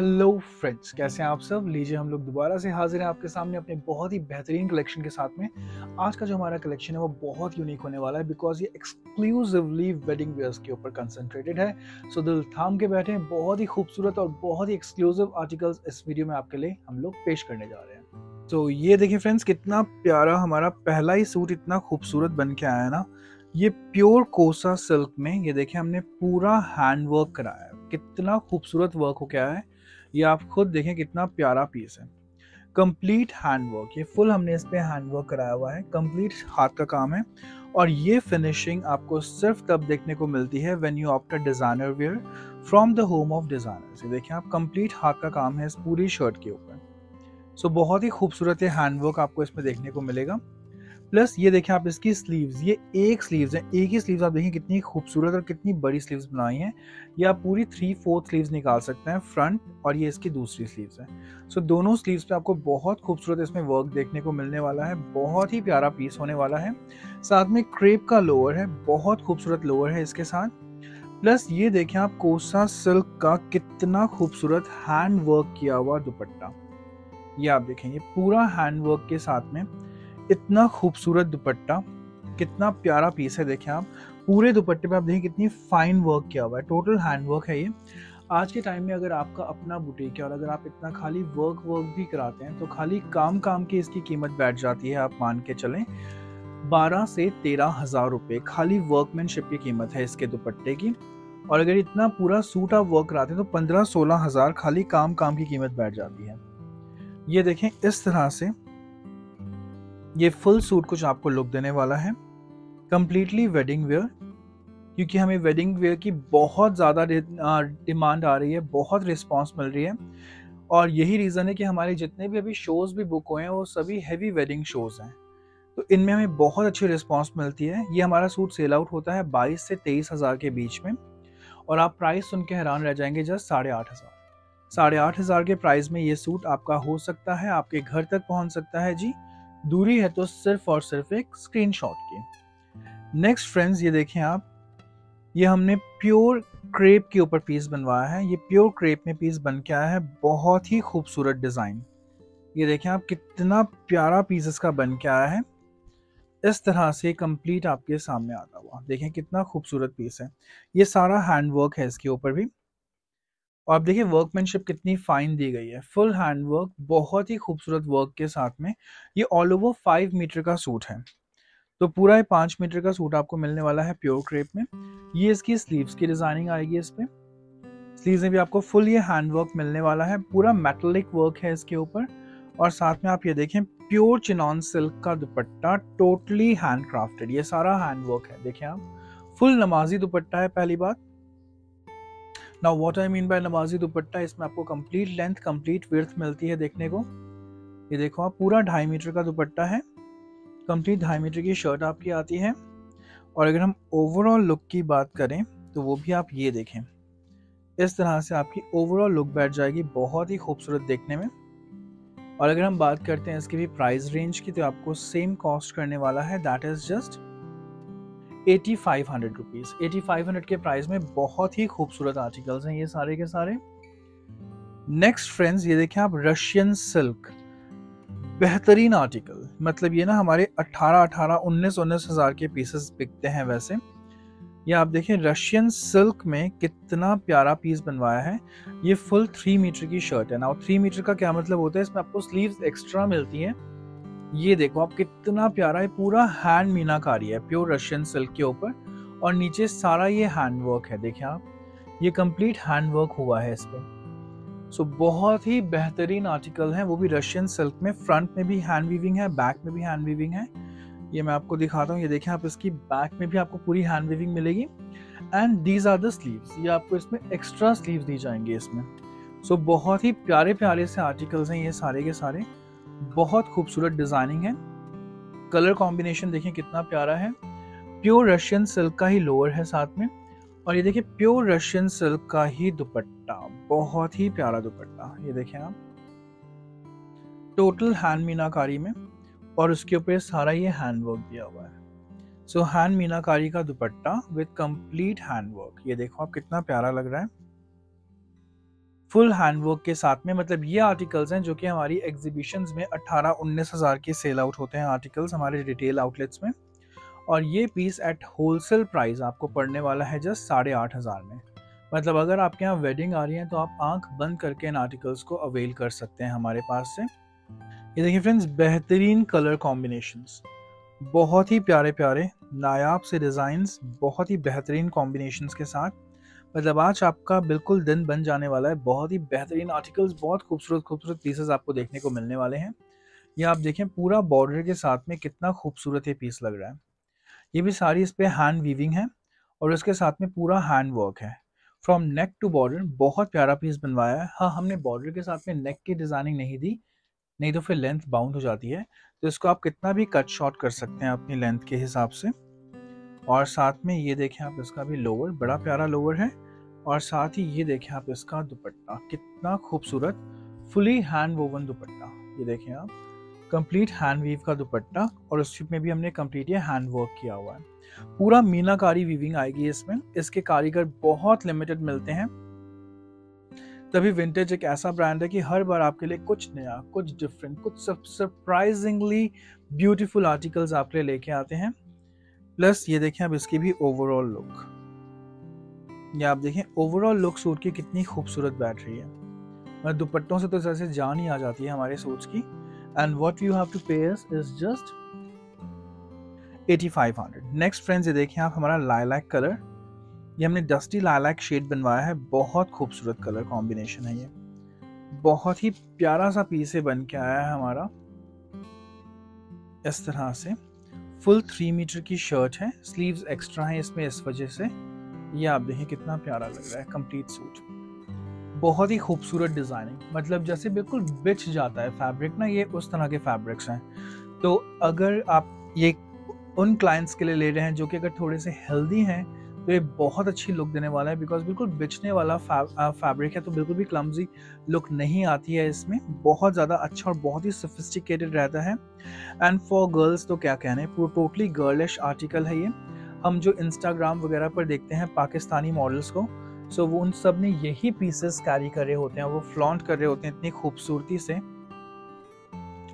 Hello friends कैसे हैं आप सब? लीजिए हम लोग दोबारा से हाजिर हैं आपके सामने अपने बहुत ही बेहतरीन कलेक्शन के साथ में। आज का जो हमारा कलेक्शन है, वो बहुत यूनिक होने वाला है बिकॉज़ ये एक्सक्लूसिवली वेडिंग वेयर्स के ऊपर कंसंट्रेटेड है। सो दिल थाम के बैठे हैं, बहुत ही खूबसूरत और बहुत ही एक्सक्लूसिव आर्टिकल्स इस वीडियो में आपके लिए हम लोग पेश करने जा रहे हैं। तो ये देखिए फ्रेंड्स कितना प्यारा हमारा पहला ही सूट इतना खूबसूरत बन के आया है ना। ये प्योर कोसा सिल्क में, ये देखिए हमने पूरा हैंड वर्क कराया है। कितना खूबसूरत वर्क हो गया है। ये आप खुद देखें कितना प्यारा पीस है। कंप्लीट हैंडवर्क ये फुल हमने इस पे हैंड वर्क कराया हुआ है। कंप्लीट हाथ का काम है। और ये फिनिशिंग आपको सिर्फ़ तब देखने को मिलती है when you opt designer wear from the home of designer ये देखिए आप कंप्लीट हाथ का काम है इस पूरी शर्ट के ऊपर। सो so, बहुत ही खूबसूरत हैंड वर्क आपको इसमें देखने को मिलेगा। प्लस ये देखें आप इसकी स्लीव्स ये एक स्लीव्स है एक ही स्लीव्स आप देखें कितनी खूबसूरत और कितनी बड़ी स्लीव्स बनाई हैं। ये आप पूरी थ्री फोर्थ स्लीव्स निकाल सकते हैं फ्रंट और ये इसकी दूसरी स्लीव्स है। सो so, दोनों स्लीव्स पे आपको बहुत खूबसूरत इसमें वर्क देखने को मिलने वाला है बहुत ही प्यारा पीस होने वाला है। साथ में क्रेप का लोअर है बहुत खूबसूरत लोअर है इसके साथ। प्लस ये देखें आप कोसा सिल्क का कितना खूबसूरत हैंड वर्क किया हुआ दुपट्टा। ये आप देखें ये पूरा हैंड वर्क के साथ में। इतना खूबसूरत दुपट्टा, कितना प्यारा पीस है, देखें आप। पूरे दुपट्टे पे आप देखें कितनी फाइन वर्क किया हुआ है टोटल हैंड वर्क है ये। आज के टाइम में अगर आपका अपना बुटीक है और अगर आप इतना खाली वर्क वर्क भी कराते हैं तो खाली काम काम की इसकी कीमत बैठ जाती है, आप मान के चलें। बारह से तेरह हज़ार रुपये खाली वर्कमैनशिप की कीमत है इसके दुपट्टे की। और अगर इतना पूरा सूट आप वर्क कराते हैं तो पंद्रह सोलह हज़ार खाली काम काम की कीमत बैठ जाती है। ये देखें इस तरह से ये फुल सूट कुछ आपको लुक देने वाला है। कम्प्लीटली वेडिंग वेयर क्योंकि हमें वेडिंग वेयर की बहुत ज़्यादा डिमांड आ रही है, बहुत रिस्पॉन्स मिल रही है। और यही रीज़न है कि हमारे जितने भी अभी शोज़ भी बुक हुए हैं, वो सभी हैवी वेडिंग शोज़ हैं। तो इनमें हमें बहुत अच्छी रिस्पॉन्स मिलती है। ये हमारा सूट सेल आउट होता है बाईस से तेईस हज़ार के बीच में। और आप प्राइस सुन के हैरान रह जाएँगे, जस्ट साढ़े आठ हज़ार। साढ़े आठ हज़ार के प्राइस में ये सूट आपका हो सकता है, आपके घर तक पहुँच सकता है जी। दूरी है तो सिर्फ़ और सिर्फ़ एक स्क्रीनशॉट की। नेक्स्ट फ्रेंड्स ये देखें आप। ये हमने प्योर क्रेप के ऊपर पीस बनवाया है। ये प्योर क्रेप में पीस बन के आया है। बहुत ही खूबसूरत डिज़ाइन ये देखें आप, कितना प्यारा पीस इसका बन के आया है। इस तरह से कंप्लीट आपके सामने आता हुआ। देखें कितना खूबसूरत पीस है। ये सारा हैंड वर्क है इसके ऊपर भी। और आप देखिए वर्कमैनशिप कितनी फाइन दी गई है। फुल हैंड वर्क बहुत ही खूबसूरत वर्क के साथ में ये ऑल ओवर फाइव मीटर का सूट है। तो पूरा ये पाँच मीटर का सूट आपको मिलने वाला है प्योर क्रेप में। ये इसकी स्लीव्स की डिज़ाइनिंग आएगी इस पर स्लीव्स में भी आपको फुल ये हैंड वर्क मिलने वाला है। पूरा मेटलिक वर्क है इसके ऊपर। और साथ में आप ये देखें प्योर चिनॉन सिल्क का दुपट्टा टोटली हैंड क्राफ्टेड ये सारा हैंड वर्क है। देखें आप फुल नमाजी दुपट्टा है पहली बात। Now what I mean by नमाजी दुपट्टा इसमें आपको कंप्लीट लेंथ कंप्लीट विर्थ मिलती है देखने को। ये देखो आप, पूरा ढाई मीटर का दुपट्टा है। कंप्लीट ढाई मीटर की शर्ट आपकी आती है। और अगर हम ओवरऑल लुक की बात करें तो वो भी आप ये देखें। इस तरह से आपकी ओवरऑल लुक बैठ जाएगी बहुत ही खूबसूरत देखने में। और अगर हम बात करते हैं इसकी भी प्राइस रेंज की तो आपको सेम कॉस्ट करने वाला है। That is just eighty five hundred rupees eighty five hundred के प्राइस में बहुत ही खूबसूरत आर्टिकल्स हैं ये सारे के सारे। नेक्स्ट फ्रेंड्स ये देखें आप रशियन सिल्क बेहतरीन आर्टिकल। मतलब ये ना हमारे 18 18 19 19 हज़ार के पीसेस बिकते हैं वैसे। ये आप देखें रशियन सिल्क में कितना प्यारा पीस बनवाया है। ये फुल थ्री मीटर की शर्ट है। ना थ्री मीटर का क्या मतलब होता है? इसमें आपको स्लीव्स एक्स्ट्रा मिलती हैं। ये देखो आप कितना प्यारा है पूरा हैंड मीनाकारी है प्योर रशियन सिल्क के ऊपर और नीचे सारा ये हैंड वर्क है देखिए आप। ये कंप्लीट हैंड वर्क हुआ है इस पर सो बहुत ही बेहतरीन आर्टिकल है वो भी रशियन सिल्क में फ्रंट में भी हैंड वीविंग है बैक में भी हैंड वीविंग है। ये मैं आपको दिखाता हूँ ये देखें आप इसकी बैक में भी आपको पूरी हैंड वीविंग मिलेगी। And these are the sleeves ये आपको इसमें एक्स्ट्रा स्लीव दी जाएँगे इसमें। सो so, बहुत ही प्यारे प्यारे से आर्टिकल्स हैं ये सारे के सारे। बहुत खूबसूरत डिज़ाइनिंग है। कलर कॉम्बिनेशन देखें कितना प्यारा है। प्योर रशियन सिल्क का ही लोअर है साथ में। और ये देखिए प्योर रशियन सिल्क का ही दुपट्टा, बहुत ही प्यारा दुपट्टा, ये देखें आप। टोटल हैंड मीनाकारी में, और उसके ऊपर सारा ये हैंड वर्क दिया हुआ है। सो हैंड मीनाकारी का dupatta with complete hand work ये देखो आप कितना प्यारा लग रहा है। फुल हैंडवर्क के साथ में मतलब ये आर्टिकल्स हैं जो कि हमारी एग्जीबिशन में अट्ठारह उन्नीस हज़ार के सेल आउट होते हैं आर्टिकल्स हमारे रिटेल आउटलेट्स में। और ये पीस एट होलसेल प्राइस आपको पड़ने वाला है जस्ट साढ़े आठ हज़ार में। मतलब अगर आपके यहाँ वेडिंग आ रही है तो आप आँख बंद करके इन आर्टिकल्स को अवेल कर सकते हैं हमारे पास से। ये देखिए फ्रेंड्स बेहतरीन कलर कॉम्बिनेशंस बहुत ही प्यारे प्यारे नायाब से डिज़ाइंस बहुत ही बेहतरीन कॉम्बिनेशंस के साथ। मतलब आज आपका बिल्कुल दिन बन जाने वाला है। बहुत ही बेहतरीन आर्टिकल्स बहुत खूबसूरत खूबसूरत पीसेस आपको देखने को मिलने वाले हैं। ये आप देखें, पूरा बॉर्डर के साथ में कितना खूबसूरत ये पीस लग रहा है। ये भी सारी इस पर हैंड वीविंग है और उसके साथ में पूरा हैंड वर्क है। फ्रॉम नेक टू बॉर्डर बहुत प्यारा पीस बनवाया है। हाँ हमने बॉर्डर के साथ में नेक की डिज़ाइनिंग नहीं दी, नहीं तो फिर लेंथ बाउंड हो जाती है। तो इसको आप कितना भी कट शॉर्ट कर सकते हैं अपनी लेंथ के हिसाब से। और साथ में ये देखें आप इसका भी लोअर, बड़ा प्यारा लोअर है। और साथ ही ये देखें आप इसका दुपट्टा, कितना खूबसूरत फुली हैंड वोवन दुपट्टा। ये देखें आप कंप्लीट हैंड वीव का दुपट्टा और उस में भी हमने कंप्लीट ये हैंड वर्क किया हुआ है। पूरा मीनाकारी वीविंग आएगी इसमें। इसके कारीगर बहुत लिमिटेड मिलते हैं। तभी विंटेज एक ऐसा ब्रांड है कि हर बार आपके लिए कुछ नया, कुछ डिफरेंट कुछ सरप्राइजिंगली ब्यूटीफुल आर्टिकल्स आपके लिए लेके आते हैं। प्लस ये देखें अब इसकी भी ओवरऑल लुक ये आप देखें ओवरऑल लुक सूट की कितनी खूबसूरत बैठ रही है। मतलब दुपट्टों से तो जैसे जान ही आ जाती है हमारे सूट्स की। And what you have to pay is just 8500 next friends ये देखें आप हमारा लाइलैक कलर ये हमने डस्टी लाइलैक शेड बनवाया है। बहुत खूबसूरत कलर कॉम्बिनेशन है ये। बहुत ही प्यारा सा पीस है बन के आया है हमारा। इस तरह से। फुल थ्री मीटर की शर्ट है स्लीव्स एक्स्ट्रा हैं इसमें इस वजह से। ये आप देखें कितना प्यारा लग रहा है कंप्लीट सूट बहुत ही खूबसूरत डिज़ाइनिंग मतलब जैसे बिल्कुल बिछ जाता है फैब्रिक ना, ये उस तरह के फैब्रिक्स हैं। तो अगर आप ये उन क्लाइंट्स के लिए ले रहे हैं जो कि अगर थोड़े से हेल्दी हैं तो ये बहुत अच्छी लुक देने वाला है बिकॉज़ बिल्कुल बिचने वाला फैब्रिक है तो बिल्कुल भी क्लमजी लुक नहीं आती है इसमें। बहुत ज़्यादा अच्छा और बहुत ही सोफिस्टिकेटेड रहता है। एंड फॉर गर्ल्स तो क्या कहने पूरा टोटली गर्लिश आर्टिकल है ये। हम जो इंस्टाग्राम वगैरह पर देखते हैं पाकिस्तानी मॉडल्स को सो वो उन सबने यही पीसेस कैरी कर रहे होते हैं, वो फ्लॉन्ट कर रहे होते हैं इतनी खूबसूरती से।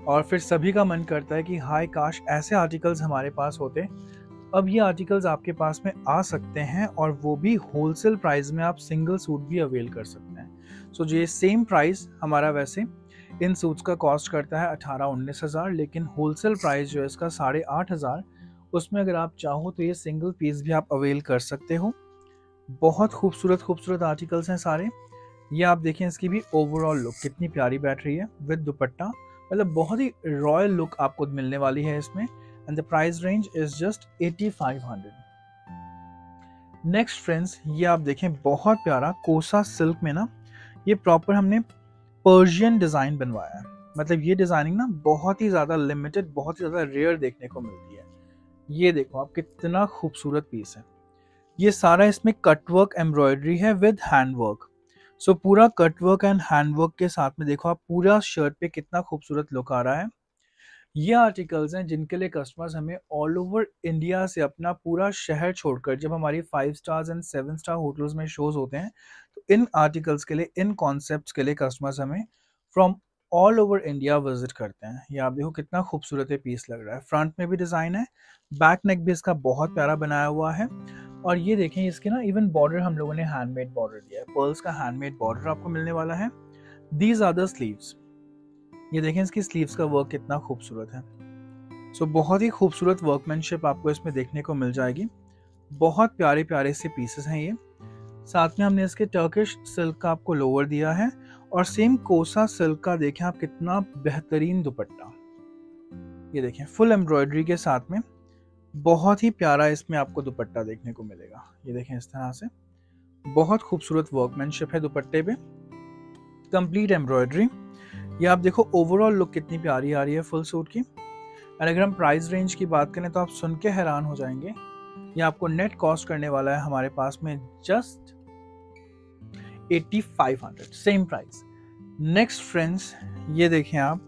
और फिर सभी का मन करता है कि, हाय काश ऐसे आर्टिकल्स हमारे पास होते अब ये आर्टिकल्स आपके पास में आ सकते हैं और वो भी होलसेल प्राइस में आप सिंगल सूट भी अवेल कर सकते हैं। सो so, ये सेम प्राइस हमारा वैसे इन सूट्स का कॉस्ट करता है अठारह उन्नीस हज़ार लेकिन होलसेल प्राइस जो है इसका साढ़े आठ हज़ार। उसमें अगर आप चाहो तो ये सिंगल पीस भी आप अवेल कर सकते हो। बहुत खूबसूरत खूबसूरत आर्टिकल्स हैं सारे। ये आप देखें इसकी भी ओवरऑल लुक कितनी प्यारी बैठ रही है विद दुपट्टा। मतलब बहुत ही रॉयल लुक आपको मिलने वाली है इसमें। Price range is just eighty five hundred next friends ये आप देखें, बहुत प्यारा कोसा सिल्क में ना, ये प्रॉपर हमने पर्शियन डिज़ाइन बनवाया है। मतलब ये डिज़ाइनिंग ना बहुत ही ज़्यादा लिमिटेड बहुत ही ज़्यादा रेयर देखने को मिलती है। ये देखो आप, कितना खूबसूरत पीस है। ये सारा इसमें कटवर्क एम्ब्रॉयडरी है विद हैंडवर्क सो पूरा कटवर्क एंड हैंडवर्क के साथ में देखो आप, पूरा शर्ट पे कितना खूबसूरत लुक आ रहा है। ये आर्टिकल्स हैं जिनके लिए कस्टमर्स हमें ऑल ओवर इंडिया से अपना पूरा शहर छोड़कर जब हमारी five stars and seven star hotels में शोज़ होते हैं तो इन आर्टिकल्स के लिए, इन कॉन्सेप्ट के लिए कस्टमर्स हमें from all over India visit करते हैं। ये आप देखो कितना खूबसूरत है पीस लग रहा है। फ्रंट में भी डिज़ाइन है बैक नेक भी इसका बहुत प्यारा बनाया हुआ है। और ये देखें, इसके ना इवन बॉर्डर हम लोगों ने हैंडमेड बॉर्डर दिया है। पर्ल्स का हैंडमेड बॉर्डर आपको मिलने वाला है। दीज आर द स्लीव्स ये देखें इसकी स्लीव्स का वर्क कितना खूबसूरत है। सो so, बहुत ही खूबसूरत वर्कमैनशिप आपको इसमें देखने को मिल जाएगी। बहुत प्यारे प्यारे से पीसेस हैं ये। साथ में हमने इसके टर्किश सिल्क का आपको लोअर दिया है और सेम कोसा सिल्क का देखें आप कितना बेहतरीन दुपट्टा। ये देखें फुल एम्ब्रॉयडरी के साथ में बहुत ही प्यारा इसमें आपको दुपट्टा देखने को मिलेगा। ये देखें इस तरह से। बहुत खूबसूरत वर्कमैनशिप है दुपट्टे पे। कंप्लीट एम्ब्रॉयडरी ये आप देखो ओवरऑल लुक कितनी प्यारी आ रही है फुल सूट की। और अगर हम प्राइस रेंज की बात करें तो आप सुन के हैरान हो जाएँगे। ये आपको नेट कॉस्ट करने वाला है हमारे पास में just 8500 same price next friends ये देखें आप,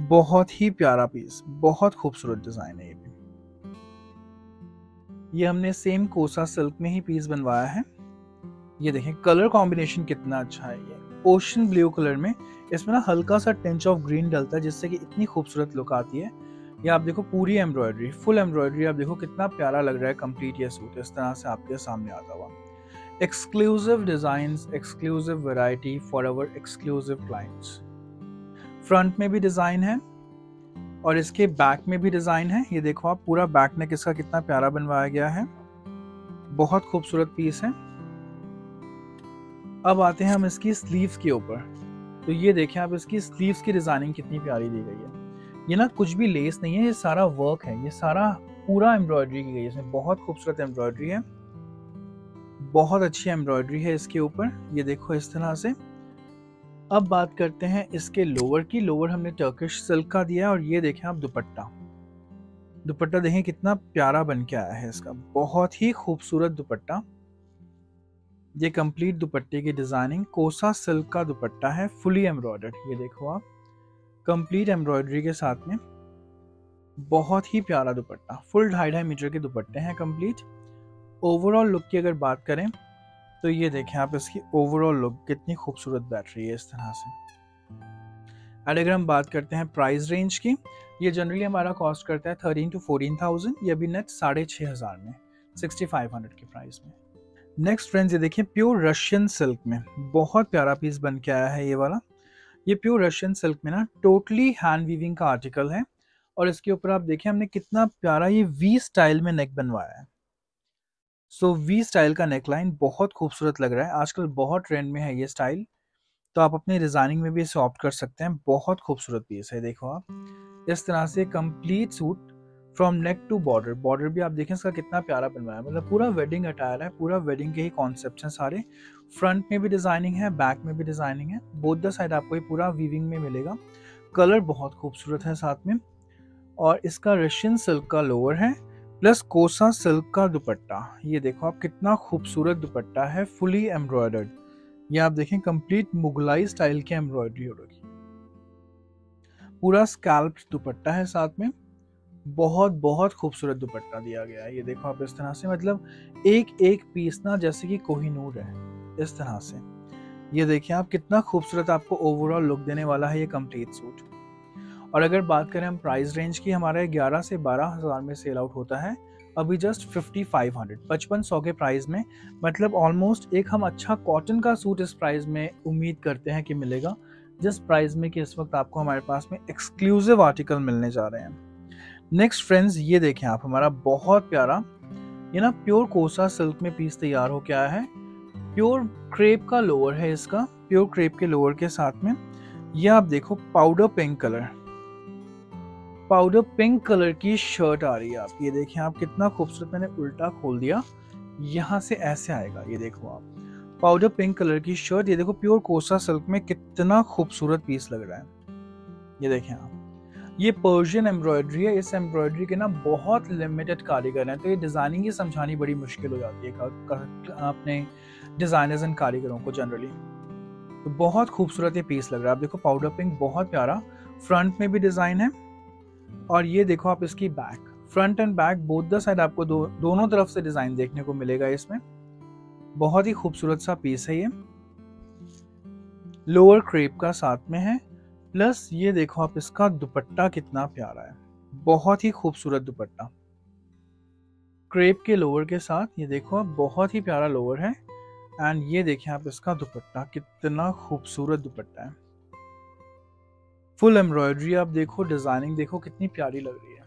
बहुत ही प्यारा पीस बहुत खूबसूरत डिज़ाइन है ये भी। ये हमने सेम कोसा सिल्क में ही पीस बनवाया है। ये देखें कलर कॉम्बिनेशन कितना अच्छा है ये। ओशन ब्लू कलर में, इसमें ना हल्का सा टेंच ऑफ़ ग्रीन डलता है, जिससे कि इतनी खूबसूरत लुक आती है। ये आप देखो पूरी एम्ब्रॉयडरी फुल एम्ब्रॉयडरी आप देखो कितना प्यारा लग रहा है कंप्लीट ये सूट इस तरह से आपके सामने आता हुआ। Exclusive design exclusive variety for our exclusive clients front में भी डिज़ाइन है और इसके बैक में भी डिज़ाइन है। ये देखो आप पूरा बैक नेक इसका कितना प्यारा बनवाया गया है। बहुत खूबसूरत पीस है। अब आते हैं हम इसकी स्लीव्स के ऊपर। तो ये देखें आप इसकी स्लीव्स की डिज़ाइनिंग कितनी प्यारी दी गई है। ये ना कुछ भी लेस नहीं है, ये सारा वर्क है। ये सारा पूरा एम्ब्रॉयडरी की गई है। इसमें बहुत खूबसूरत एम्ब्रॉयडरी है। बहुत अच्छी एम्ब्रॉयडरी है इसके ऊपर। ये देखो इस तरह से। अब बात करते हैं इसके लोअर की। लोअर हमने टर्किश सिल्क का दिया और ये देखें आप दुपट्टा। दुपट्टा देखें कितना प्यारा बन के आया है इसका। बहुत ही खूबसूरत दुपट्टा। ये कंप्लीट दुपट्टे की डिज़ाइनिंग कोसा सिल्क का दुपट्टा है फुली एम्ब्रॉयडर्ड ये देखो आप। कंप्लीट एम्ब्रॉयडरी के साथ में बहुत ही प्यारा दुपट्टा फुल ढाई ढाई मीटर के दुपट्टे हैं कंप्लीट ओवरऑल लुक की अगर बात करें तो ये देखें आप इसकी ओवरऑल लुक कितनी खूबसूरत बैठ रही है इस तरह से। एंड अगर हम बात करते हैं प्राइस रेंज की, ये जनरली हमारा कॉस्ट करता है थर्टीन टू फोर्टीन थाउज़ेंड ये अभी नेट साढ़े छः हज़ार में सिक्सटी फाइव हंड्रेड के प्राइस में। नेक्स्ट फ्रेंड्स ये देखिए प्योर रशियन सिल्क में। बहुत प्यारा पीस बन के आया है ये वाला। ये प्योर रशियन सिल्क में ना टोटली हैंड वीविंग का आर्टिकल है। और इसके ऊपर आप देखिए हमने कितना प्यारा ये वी स्टाइल में नेक बनवाया है। सो वी स्टाइल का नेक लाइन बहुत खूबसूरत लग रहा है। आजकल बहुत ट्रेंड में है ये स्टाइल तो आप अपनी डिज़ाइनिंग में भी इसे ऑप्ट कर सकते हैं। बहुत खूबसूरत पीस है, देखो आप। इस तरह से complete suit from neck to border border भी आप देखें, इसका कितना प्यारा बनवाया है। मतलब पूरा वेडिंग अटायर है, पूरा वेडिंग के ही कॉन्सेप्ट हैं सारे। फ्रंट में भी डिज़ाइनिंग है बैक में भी डिज़ाइनिंग है। बोथ द साइड आपको ये पूरा वीविंग में मिलेगा। कलर बहुत खूबसूरत है साथ में। और इसका रशियन सिल्क का लोअर है प्लस कोसा सिल्क का दुपट्टा। ये देखो आप कितना खूबसूरत दुपट्टा है फुली एम्ब्रॉयडर्ड ये आप देखें कंप्लीट मुगलाई स्टाइल की एम्ब्रॉयडरी हो रही पूरा स्कैल्प दुपट्टा है साथ में। बहुत बहुत खूबसूरत दुपट्टा दिया गया है। ये देखो आप इस तरह से मतलब एक एक पीस ना जैसे कि कोहिनूर है, इस तरह से। ये देखिए आप कितना खूबसूरत आपको ओवरऑल लुक देने वाला है ये कंप्लीट सूट और अगर बात करें हम प्राइस रेंज की, हमारे 11 से बारह हज़ार में सेल आउट होता है। अभी जस्ट फिफ्टी फाइव हंड्रेड पचपन सौ के प्राइस में मतलब ऑलमोस्ट एक हम अच्छा कॉटन का सूट इस प्राइस में उम्मीद करते हैं कि मिलेगा। जिस प्राइस में कि इस वक्त आपको हमारे पास में एक्सक्लूसिव आर्टिकल मिलने जा रहे हैं। नेक्स्ट फ्रेंड्स ये देखें आप, हमारा बहुत प्यारा, ये ना प्योर कोसा सिल्क में पीस तैयार हो क्या है। प्योर क्रेप का लोअर है इसका प्योर क्रेप के लोअर के साथ में। ये आप देखो powder pink colour powder pink colour की शर्ट आ रही है आप ये देखें आप, कितना खूबसूरत मैंने उल्टा खोल दिया। यहाँ से ऐसे आएगा, ये देखो आप। पाउडर पिंक कलर की शर्ट ये देखो प्योर कोसा सिल्क में कितना खूबसूरत पीस लग रहा है। ये देखें आप। ये पर्शियन एम्ब्रॉयडरी है इस एम्ब्रॉयडरी के ना बहुत लिमिटेड कारीगर हैं तो ये डिज़ाइनिंग ही समझानी बड़ी मुश्किल हो जाती है अपने डिज़ाइनर्स एंड कारीगरों को जनरली तो बहुत खूबसूरत ये पीस लग रहा है। आप देखो पाउडर पिंक बहुत प्यारा फ्रंट में भी डिज़ाइन है और ये देखो आप इसकी back front and back both the side आपको दो, दोनों तरफ़ से डिज़ाइन देखने को मिलेगा इसमें। बहुत ही खूबसूरत सा पीस है ये। लोअर क्रेप का साथ में है। प्लस ये देखो आप इसका दुपट्टा कितना प्यारा है। बहुत ही खूबसूरत दुपट्टा। क्रेप के लोअर के साथ ये देखो आप बहुत ही प्यारा लोअर है। एंड ये देखें आप इसका दुपट्टा कितना खूबसूरत दुपट्टा है। फुल एम्ब्रॉयडरी आप देखो डिज़ाइनिंग देखो, कितनी प्यारी लग रही है।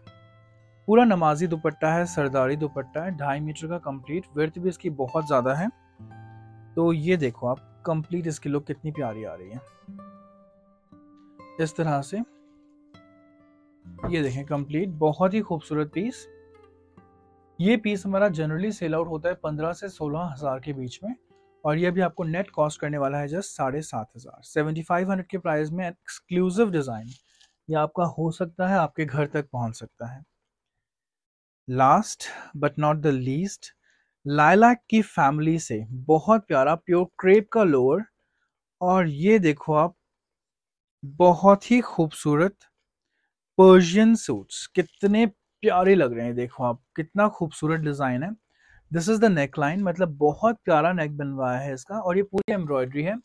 पूरा नमाजी दुपट्टा है, सरदारी दुपट्टा है, ढाई मीटर का कंप्लीट वर्थ भी इसकी बहुत ज़्यादा है। तो ये देखो आप कंप्लीट इसकी लुक कितनी प्यारी आ रही है। इस तरह से। ये देखें कंप्लीट बहुत ही खूबसूरत पीस ये पीस हमारा जनरली सेल आउट होता है पंद्रह से सोलह हज़ार के बीच में और ये भी आपको नेट कॉस्ट करने वाला है जस्ट साढ़े सात हज़ार। सेवेंटी फाइव हंड्रेड के प्राइस में एक्सक्लूसिव डिज़ाइन ये आपका हो सकता है, आपके घर तक पहुँच सकता है। Last but not the least lilac की फैमिली से बहुत प्यारा प्योर क्रेप का लोअर और ये देखो आप बहुत ही खूबसूरत पर्शियन सूट्स कितने प्यारे लग रहे हैं, देखो आप, कितना खूबसूरत डिज़ाइन है। This is the neck line मतलब बहुत प्यारा नेक बनवाया है इसका, और ये पूरी एम्ब्रॉयडरी है।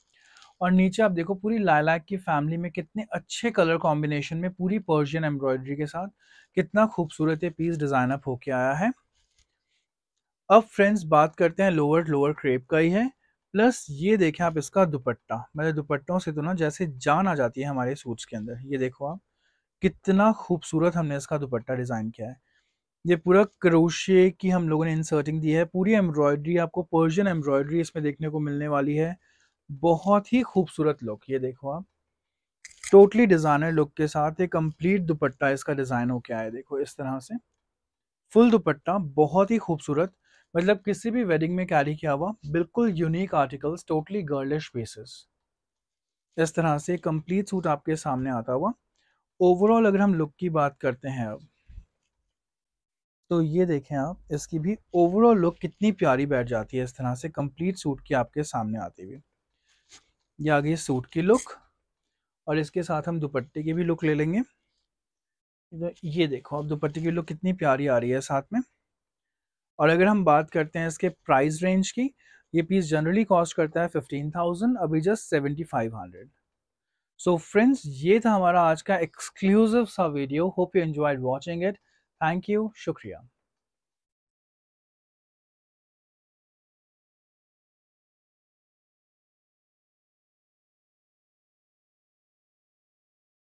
और नीचे आप देखो पूरी लाइलैक की फैमिली में कितने अच्छे कलर कॉम्बिनेशन में पूरी पर्शियन एम्ब्रॉयडरी के साथ कितना खूबसूरत ये पीस डिज़ाइन अप होके आया है। अब फ्रेंड्स बात करते हैं लोअर लोअर क्रेप का ही है। प्लस ये देखें आप इसका दुपट्टा मतलब दुपट्टों से तो ना जैसे जान आ जाती है हमारे सूट्स के अंदर, ये देखो आप, कितना खूबसूरत हमने इसका दुपट्टा डिज़ाइन किया है। ये पूरा क्रोशे की हम लोगों ने इंसर्टिंग दी है, पूरी एम्ब्रॉयडरी आपको पर्शियन एम्ब्रॉयडरी इसमें देखने को मिलने वाली है। बहुत ही खूबसूरत लुक ये देखो आप। टोटली डिज़ाइनर लुक के साथ एक कंप्लीट दुपट्टा इसका डिज़ाइन हो क्या है, देखो इस तरह से। फुल दुपट्टा, बहुत ही खूबसूरत। मतलब किसी भी वेडिंग में कैरी किया हुआ बिल्कुल unique articles totally girlish basis इस तरह से कंप्लीट सूट आपके सामने आता हुआ। ओवरऑल अगर हम लुक की बात करते हैं अब तो ये देखें आप, इसकी भी ओवरऑल लुक कितनी प्यारी बैठ जाती है इस तरह से कंप्लीट सूट की आपके सामने आती हुई। ये आ गई सूट की लुक और इसके साथ हम दुपट्टे की भी लुक ले लेंगे। ये देखो अब दुपट्टे की लुक कितनी प्यारी आ रही है साथ में। और अगर हम बात करते हैं इसके प्राइस रेंज की, ये पीस जनरली कॉस्ट करता है फिफ्टीन थाउज़ेंड अभी just seventy five hundred so friends ये था हमारा आज का एक्सक्लूसिव सा video hope you enjoyed watching it thank you शुक्रिया।